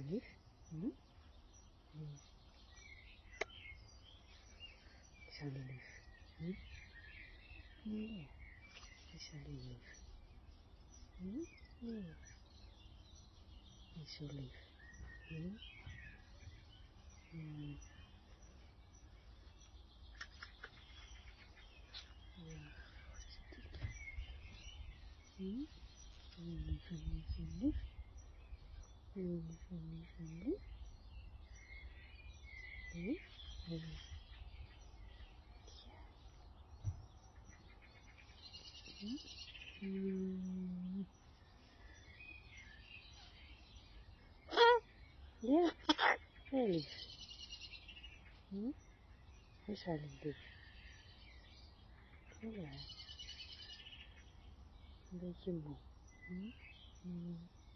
вниз. Черный лист. Нет. Черный лист. Нет. Еще лист. Нет. Нет. Mm-hmm. Lief, lief, lief. Lief, lief, lief. Lief. Lief. Mm. Ja, heel lief. Hm? Is wel lief. Ja. Een beetje moe. Hm? Hm.